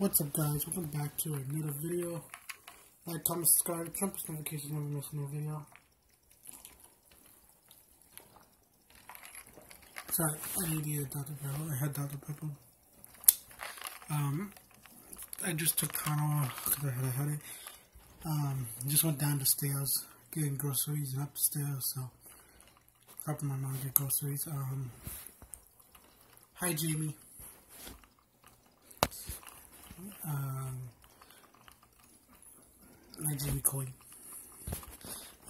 What's up guys, welcome back to another video. Like, comment, subscribe, turn post notifications, never miss a new video. Sorry, I needed Dr. Pepper, I had Dr. Pepper. Um, I just took Tylenol because I had a headache. Um, just went down the stairs, getting groceries and up the stairs, so helping my mom get groceries. Um, hi Jamie. Jamie Coy.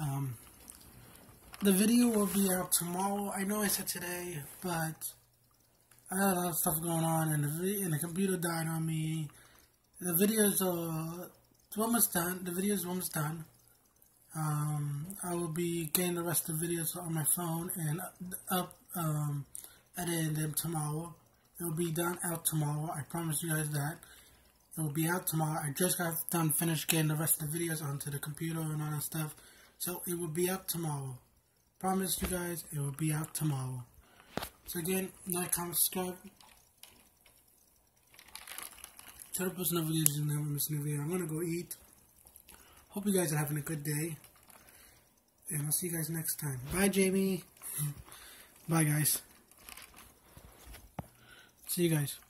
Um, the video will be out tomorrow. I know I said today, but I had a lot of stuff going on, and the and the computer died on me. The videos are almost done. The video is almost done. Um, I will be getting the rest of the videos on my phone and up, um, editing them tomorrow. It will be done out tomorrow. I promise you guys that. It will be out tomorrow. I just got done finished getting the rest of the videos onto the computer and all that stuff. So it will be out tomorrow. Promise you guys, it will be out tomorrow. So again, like, comment, subscribe. Try to post another videos and never miss a new video. I'm gonna go eat. Hope you guys are having a good day. And I'll see you guys next time. Bye, Jamie. Bye, guys. See you guys.